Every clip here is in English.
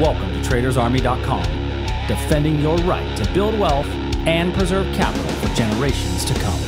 Welcome to TradersArmy.com, defending your right to build wealth and preserve capital for generations to come.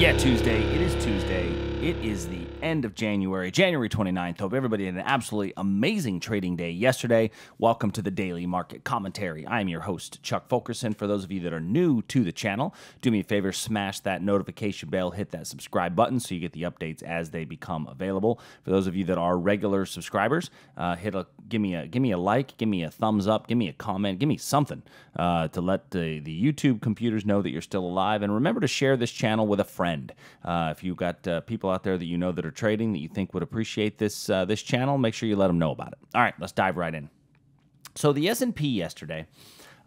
Yeah, Tuesday. It is Tuesday. It is the end of January, January 29th. Hope everybody had an absolutely amazing trading day yesterday. Welcome to the Daily Market Commentary. I'm your host, Chuck Fulkerson. For those of you that are new to the channel, do me a favor, smash that notification bell, hit that subscribe button so you get the updates as they become available. For those of you that are regular subscribers, uh, hit a give me a give me a like, give me a thumbs up, give me a comment, give me something uh, to let the, the YouTube computers know that you're still alive. And remember to share this channel with a friend. Uh, if you've got uh, people out there that you know that are trading that you think would appreciate this uh, this channel, make sure you let them know about it. All right, let's dive right in. So the S and P yesterday,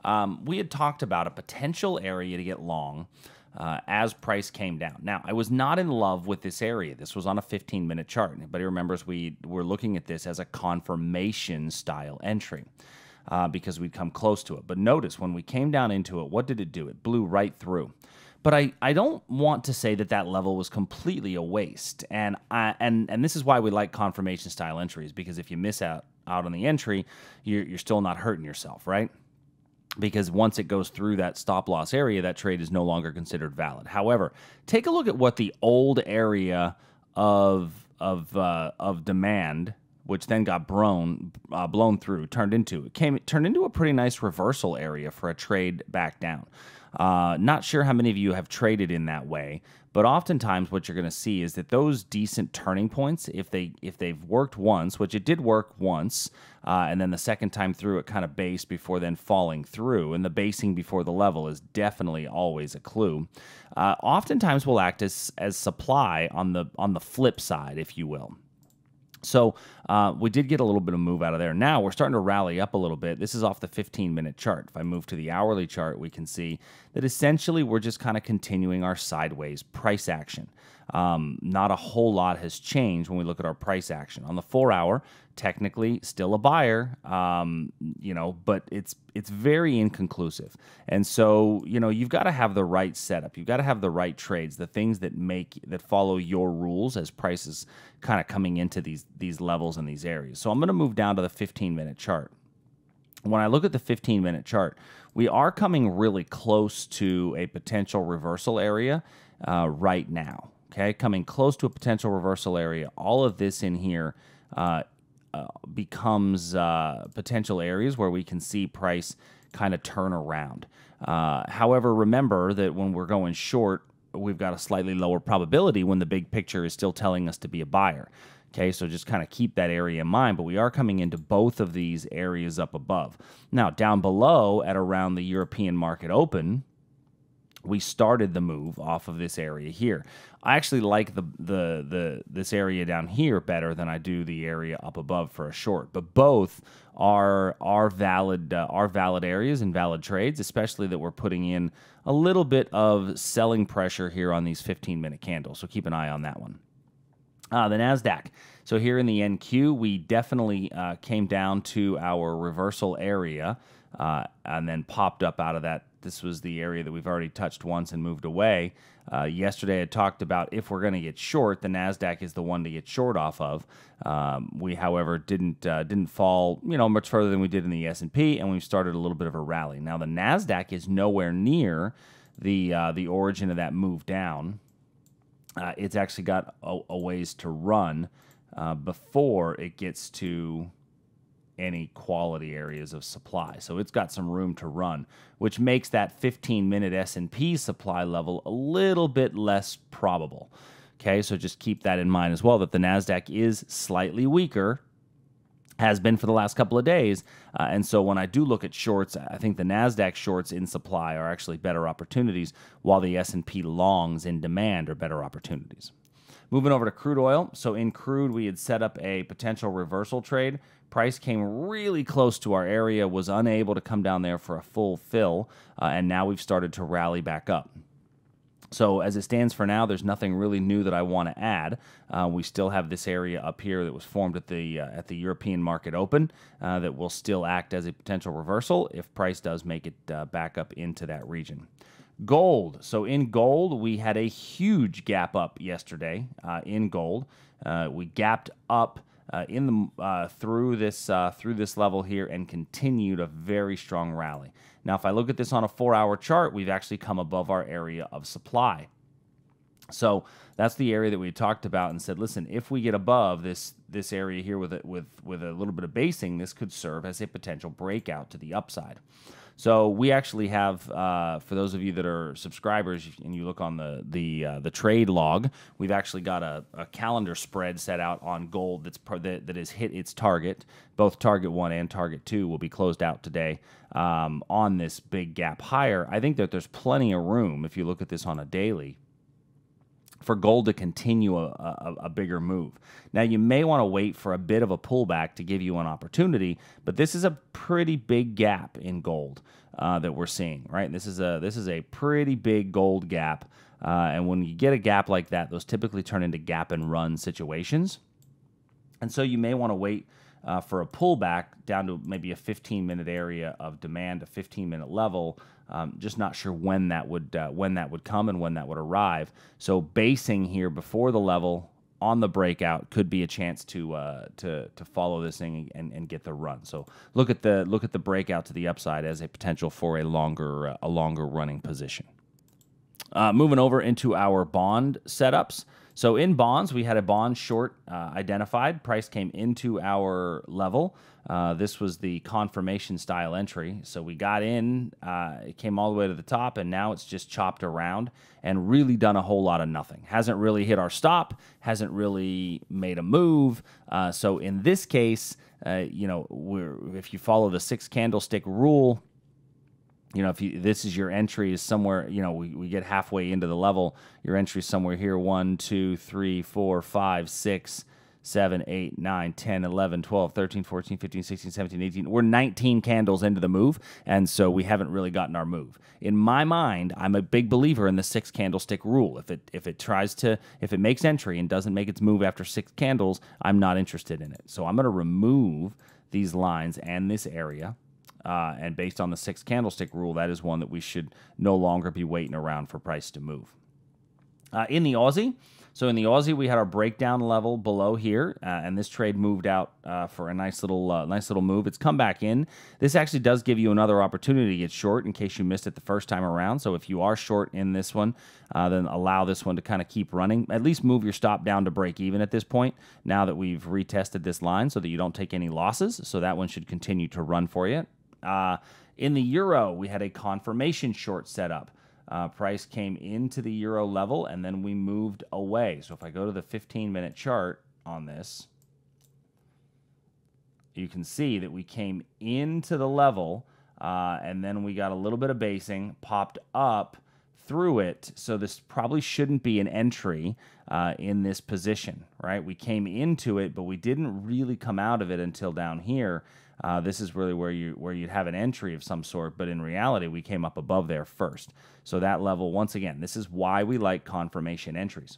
um, we had talked about a potential area to get long. Uh, as price came down. Now, I was not in love with this area. This was on a 15 minute chart. Anybody remembers we were looking at this as a confirmation style entry uh, because we'd come close to it. But notice when we came down into it, what did it do? It blew right through. But I, I don't want to say that that level was completely a waste. And I, and and this is why we like confirmation style entries because if you miss out out on the entry, you're, you're still not hurting yourself, right? Because once it goes through that stop loss area, that trade is no longer considered valid. However, take a look at what the old area of of uh, of demand which then got blown uh, blown through, turned into it came turned into a pretty nice reversal area for a trade back down. Uh, not sure how many of you have traded in that way, but oftentimes what you're going to see is that those decent turning points, if they if they've worked once, which it did work once, uh, and then the second time through it kind of based before then falling through, and the basing before the level is definitely always a clue. Uh, oftentimes will act as as supply on the on the flip side, if you will. So uh, we did get a little bit of move out of there. Now we're starting to rally up a little bit. This is off the 15 minute chart. If I move to the hourly chart, we can see that essentially we're just kind of continuing our sideways price action. Um, not a whole lot has changed when we look at our price action. On the four hour, technically still a buyer, um, you know, but it's it's very inconclusive. And so, you know, you've got to have the right setup. You've got to have the right trades, the things that make that follow your rules as prices kind of coming into these these levels in these areas. So I'm going to move down to the 15 minute chart. When I look at the 15 minute chart, we are coming really close to a potential reversal area uh, right now okay, coming close to a potential reversal area. All of this in here uh, uh, becomes uh, potential areas where we can see price kind of turn around. Uh, however, remember that when we're going short, we've got a slightly lower probability when the big picture is still telling us to be a buyer. Okay, so just kind of keep that area in mind, but we are coming into both of these areas up above. Now, down below at around the European market open, we started the move off of this area here. I actually like the the the this area down here better than I do the area up above for a short. But both are are valid uh, are valid areas and valid trades, especially that we're putting in a little bit of selling pressure here on these 15 minute candles. So keep an eye on that one. Uh, the Nasdaq. So here in the NQ, we definitely uh, came down to our reversal area uh, and then popped up out of that this was the area that we've already touched once and moved away. Uh, yesterday, I talked about if we're going to get short, the Nasdaq is the one to get short off of. Um, we, however, didn't uh, didn't fall you know much further than we did in the S and P, and we've started a little bit of a rally. Now, the Nasdaq is nowhere near the uh, the origin of that move down. Uh, it's actually got a, a ways to run uh, before it gets to any quality areas of supply. So it's got some room to run, which makes that 15-minute S&P supply level a little bit less probable. Okay, so just keep that in mind as well that the Nasdaq is slightly weaker has been for the last couple of days. Uh, and so when I do look at shorts, I think the Nasdaq shorts in supply are actually better opportunities while the S&P longs in demand are better opportunities. Moving over to crude oil. So in crude, we had set up a potential reversal trade. Price came really close to our area, was unable to come down there for a full fill, uh, and now we've started to rally back up. So as it stands for now, there's nothing really new that I want to add. Uh, we still have this area up here that was formed at the uh, at the European market open uh, that will still act as a potential reversal if price does make it uh, back up into that region. Gold. So in gold, we had a huge gap up yesterday uh, in gold. Uh, we gapped up uh, in the uh, through this uh, through this level here and continued a very strong rally. Now, if I look at this on a four-hour chart, we've actually come above our area of supply. So that's the area that we talked about and said, listen, if we get above this this area here with it with with a little bit of basing, this could serve as a potential breakout to the upside. So we actually have, uh, for those of you that are subscribers, and you look on the the uh, the trade log, we've actually got a, a, calendar spread set out on gold that's that, that has hit its target. Both target one and target two will be closed out today um, on this big gap higher. I think that there's plenty of room if you look at this on a daily for gold to continue a, a, a, bigger move. Now, you may want to wait for a bit of a pullback to give you an opportunity, but this is a pretty big gap in gold uh, that we're seeing, right? This is a this is a pretty big gold gap, uh, and when you get a gap like that, those typically turn into gap and run situations, and so you may want to wait. Uh, for a pullback down to maybe a 15 minute area of demand, a 15 minute level, um, just not sure when that would uh, when that would come and when that would arrive. So basing here before the level on the breakout could be a chance to uh, to to follow this thing and, and get the run. So look at the look at the breakout to the upside as a potential for a longer uh, a longer running position. Uh, moving over into our bond setups. So in bonds, we had a bond short uh, identified. Price came into our level. Uh, this was the confirmation style entry. So we got in, uh, it came all the way to the top, and now it's just chopped around and really done a whole lot of nothing. Hasn't really hit our stop, hasn't really made a move. Uh, so in this case, uh, you know, if you follow the six candlestick rule, you know, if you, this is your entry is somewhere, you know, we, we get halfway into the level, your entry is somewhere here, one, two, three, four, five, six, 7, 8, 9, 10, 11, 12, 13, 14, 15, 16, 17, 18. We're 19 candles into the move, and so we haven't really gotten our move. In my mind, I'm a big believer in the six candlestick rule. If it if it tries to if it makes entry and doesn't make its move after six candles, I'm not interested in it. So I'm going to remove these lines and this area uh, and based on the six candlestick rule, that is one that we should no longer be waiting around for price to move. Uh, in the Aussie, so in the Aussie, we had our breakdown level below here, uh, and this trade moved out uh, for a nice little, uh, nice little move. It's come back in. This actually does give you another opportunity to get short in case you missed it the first time around. So if you are short in this one, uh, then allow this one to kind of keep running. At least move your stop down to break even at this point. Now that we've retested this line, so that you don't take any losses. So that one should continue to run for you. Uh, in the euro, we had a confirmation short setup. Uh, price came into the euro level and then we moved away. So if I go to the 15 minute chart on this, you can see that we came into the level uh, and then we got a little bit of basing, popped up through it. So this probably shouldn't be an entry uh, in this position, right? We came into it, but we didn't really come out of it until down here. Uh, this is really where you where you'd have an entry of some sort, but in reality, we came up above there first. So that level, once again, this is why we like confirmation entries.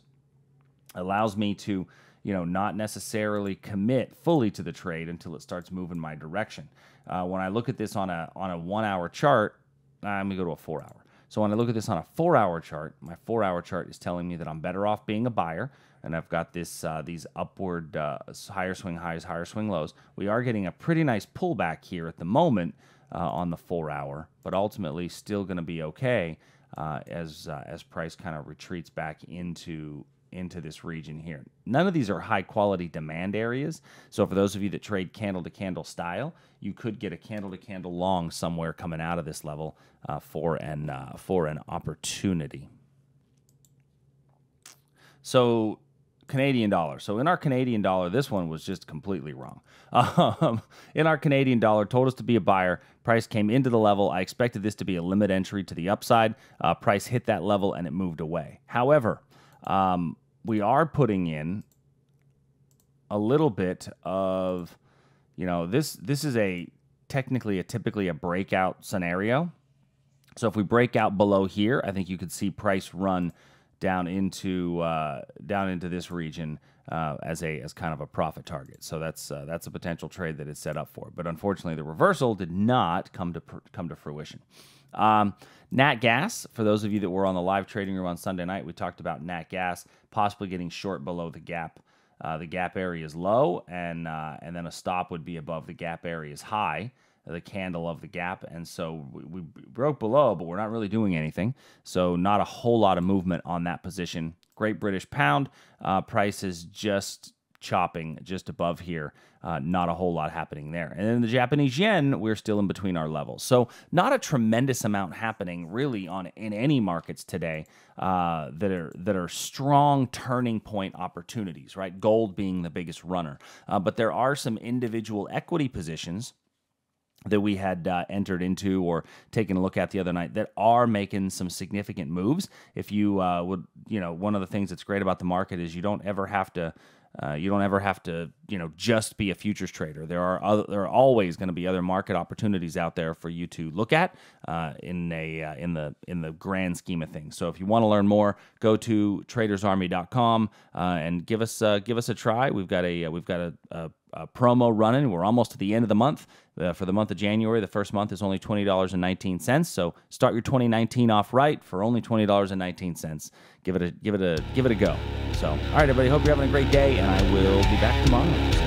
Allows me to, you know, not necessarily commit fully to the trade until it starts moving my direction. Uh, when I look at this on a on a one hour chart, I'm gonna go to a four hour. So when I look at this on a four hour chart, my four hour chart is telling me that I'm better off being a buyer and I've got this uh, these upward uh, higher swing highs, higher swing lows. We are getting a pretty nice pullback here at the moment uh, on the four hour, but ultimately still going to be okay uh, as uh, as price kind of retreats back into into this region here. None of these are high quality demand areas. So for those of you that trade candle to candle style, you could get a candle to candle long somewhere coming out of this level uh, for an for an opportunity. So Canadian dollar. So in our Canadian dollar, this one was just completely wrong. Um, in our Canadian dollar, told us to be a buyer. Price came into the level. I expected this to be a limit entry to the upside. Uh, price hit that level and it moved away. However, um, we are putting in a little bit of, you know, this this is a technically a typically a breakout scenario. So if we break out below here, I think you could see price run down into uh, down into this region uh, as a as kind of a profit target. So that's uh, that's a potential trade that is set up for. But unfortunately, the reversal did not come to come to fruition. Um, Nat Gas, for those of you that were on the live trading room on Sunday night, we talked about Nat Gas possibly getting short below the gap. Uh, the gap area is low, and uh, and then a stop would be above the gap area is high, the candle of the gap, and so we, we broke below, but we're not really doing anything. So not a whole lot of movement on that position. Great British Pound uh, price is just chopping just above here. Uh, not a whole lot happening there. And then the Japanese yen, we're still in between our levels. So not a tremendous amount happening really on in any markets today uh, that are that are strong turning point opportunities. Right, gold being the biggest runner, uh, but there are some individual equity positions that we had uh, entered into or taken a look at the other night that are making some significant moves. If you uh, would, you know, one of the things that's great about the market is you don't ever have to uh, you don't ever have to, you know, just be a futures trader. There are other, there are always going to be other market opportunities out there for you to look at uh, in a uh, in the in the grand scheme of things. So if you want to learn more, go to tradersarmy.com uh, and give us uh, give us a try. We've got a uh, we've got a, a uh, promo running. We're almost to the end of the month. Uh, for the month of January, the first month is only $20.19. So start your 2019 off right for only $20.19. Give it a give it a give it a go. So, all right everybody, hope you're having a great day and I will be back tomorrow.